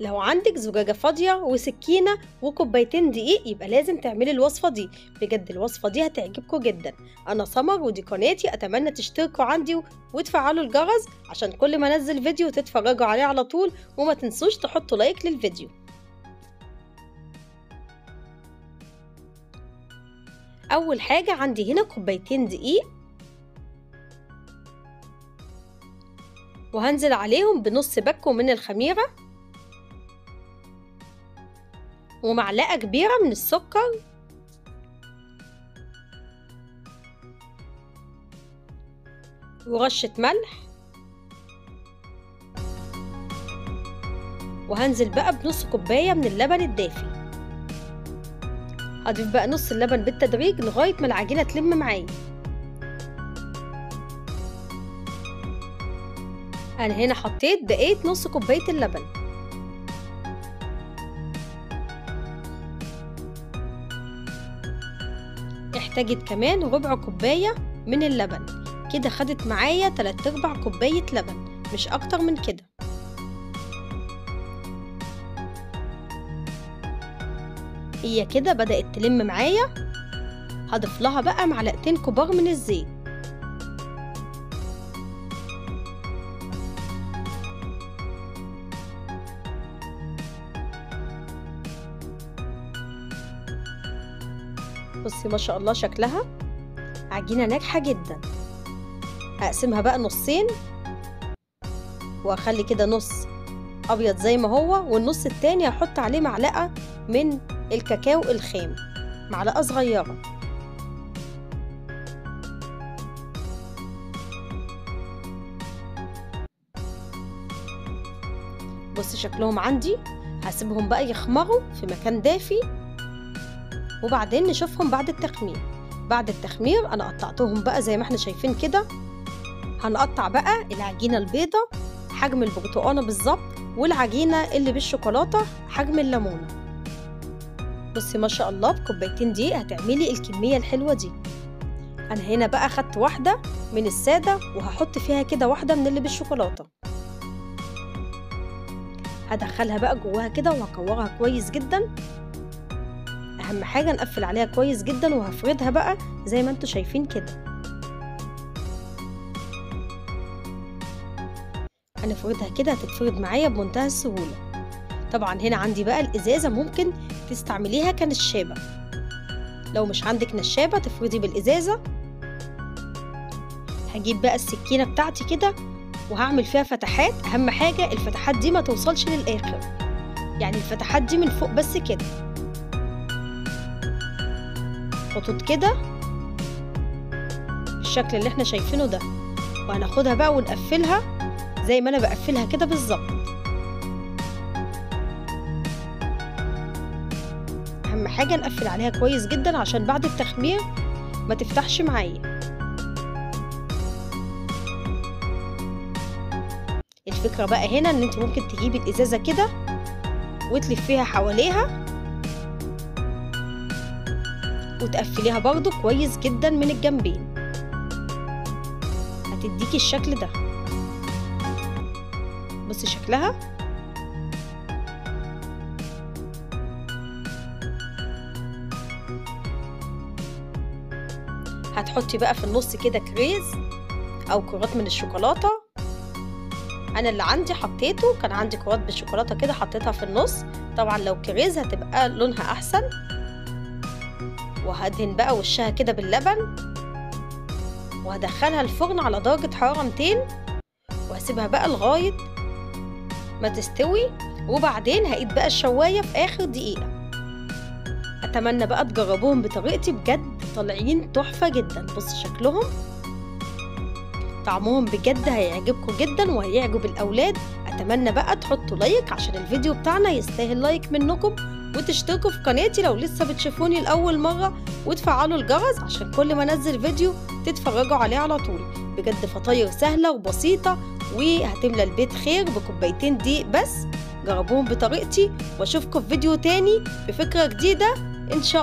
لو عندك زجاجة فاضية وسكينة وكوبايتين دقيق يبقى لازم تعملي الوصفة دي. بجد الوصفة دي هتعجبكم جدا. أنا سمر ودي قناتي أتمنى تشتركوا عندي وتفعلوا الجرس عشان كل ما أنزل فيديو تتفرجوا عليه على طول وما تنسوش تحطوا لايك للفيديو. أول حاجة عندي هنا كوبايتين دقيق. وهنزل عليهم بنص باكو من الخميرة. ومعلقة كبيرة من السكر. ورشة ملح. وهنزل بقى بنص كوباية من اللبن الدافي. هضيف بقى نص اللبن بالتدريج لغاية ما العجينة تلم معايا. أنا هنا حطيت دقيت نص كوباية اللبن. احتاجت كمان ربع كوباية من اللبن. كده خدت معايا تلات أرباع كوباية لبن مش أكتر من كده. هي كده بدأت تلم معايا. هضيف لها بقى معلقتين كبار من الزيت. بصي ما شاء الله شكلها عجينة ناجحة جدا. هقسمها بقى نصين وأخلي كده نص أبيض زي ما هو والنص التاني هحط عليه معلقة من الكاكاو الخام معلقة صغيرة. بصي شكلهم عندي. هسيبهم بقى يخمروا في مكان دافي. وبعدين نشوفهم بعد التخمير. بعد التخمير أنا قطعتهم بقى زي ما إحنا شايفين كده. هنقطع بقى العجينة البيضة حجم البرتقانة بالظبط والعجينة اللي بالشوكولاتة حجم الليمونة. بصي ما شاء الله بكوبايتين دي هتعملي الكمية الحلوة دي. أنا هنا بقى خدت واحدة من السادة وهحط فيها كده واحدة من اللي بالشوكولاتة. هدخلها بقى جواها كده وهكورها كويس جدا. أهم حاجة نقفل عليها كويس جدا وهفردها بقى زي ما أنتوا شايفين كده. هنفردها كده هتتفرد معايا بمنتهى السهولة. طبعا هنا عندي بقى الإزازة ممكن تستعمليها كنشابة. لو مش عندك نشابة تفردي بالإزازة. هجيب بقى السكينة بتاعتي كده وهعمل فيها فتحات. أهم حاجة الفتحات دي ما توصلش للآخر. يعني الفتحات دي من فوق بس كده. خطوط كده. الشكل اللي إحنا شايفينه ده. وهناخدها بقى ونقفلها زي ما أنا بقفلها كده بالظبط. أهم حاجة نقفل عليها كويس جدا عشان بعد التخمير ما تفتحش معايا. الفكرة بقى هنا إن أنت ممكن تجيبي الإزازة كده وتلفيها حواليها. وتقفليها برضو كويس جدا من الجنبين. هتديكي الشكل ده. بصي شكلها. هتحطي بقى في النص كده كريز أو كرات من الشوكولاتة. أنا اللي عندي حطيته كان عندي كرات بالشوكولاتة كده حطيتها في النص. طبعا لو كريز هتبقى لونها أحسن. وهدهن بقى وشها كده باللبن. وهدخلها الفرن على درجة حرارة 200 وهسيبها بقى لغاية ما تستوي. وبعدين هقيد بقى الشواية في آخر دقيقة. أتمنى بقى تجربوهم بطريقتي بجد. طالعين تحفة جدا. بص شكلهم. طعمهم بجد هيعجبكم جدا وهيعجب الأولاد. أتمنى بقى تحطوا like عشان الفيديو بتاعنا يستاهل like منكم وتشتركوا في قناتي لو لسه بتشوفوني لأول مرة وتفعلوا الجرس عشان كل ما أنزل فيديو تتفرجوا عليه على طول. بجد فطاير سهلة وبسيطة وهتملى البيت خير بكوبايتين دقيق بس. جربوهم بطريقتي وأشوفكم في فيديو تاني بفكرة جديدة. إن شاء